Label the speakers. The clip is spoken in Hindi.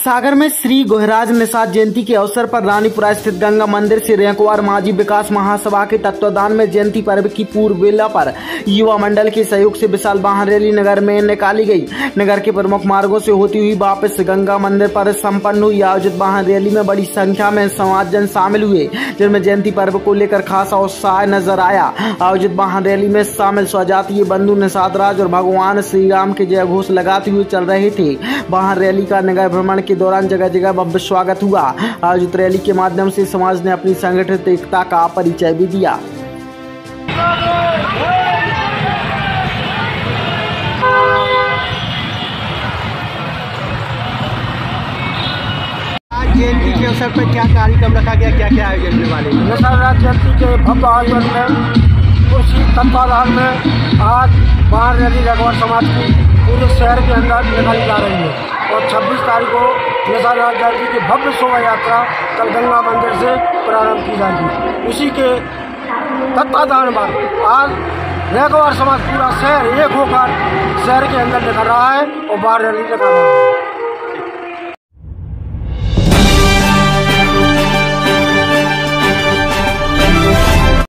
Speaker 1: सागर में श्री गोहराज निषाद जयंती के अवसर पर रानीपुरा स्थित गंगा मंदिर से रेंकवार माजी विकास महासभा के तत्वाधान में जयंती पर्व की पूर्व वेला पर युवा मंडल के सहयोग से विशाल वाहन रैली नगर में निकाली गई। नगर के प्रमुख मार्गों से होती हुई वापस गंगा मंदिर पर संपन्न हुई आयोजित वाहन रैली में बड़ी संख्या में समाजजन शामिल हुए, जिनमें जयंती पर्व को लेकर खासा उत्साह नज़र आया। आयोजित वाहन रैली में शामिल स्वजातीय बंधु निषाद राज और भगवान श्री राम के जय घोष लगाते हुए चल रहे थे। वाहन रैली का नगर भ्रमण के दौरान जगह जगह भव्य स्वागत हुआ। आयोजित रैली के माध्यम से समाज ने अपनी संगठित एकता का परिचय भी दिया।
Speaker 2: जयंती के अवसर पर क्या कार्यक्रम रखा गया? क्या क्या आयोजन होने वाले हैं?
Speaker 3: नशा जयंती के भव्य आयोजन में उसी तत्वाधान में आज बाहर रैली रघुवर समाज की पूरे शहर के अंदर निकाली जा रही है। और 26 तारीख को नशा जी की भव्य शोभा यात्रा कल गंगा मंदिर से प्रारंभ की जाएगी। उसी के तत्वाधान पर आज रेगवार समाज पूरा शहर एक होकर शहर के अंदर निकल रहा है और बाहर रैली निकल रहा है।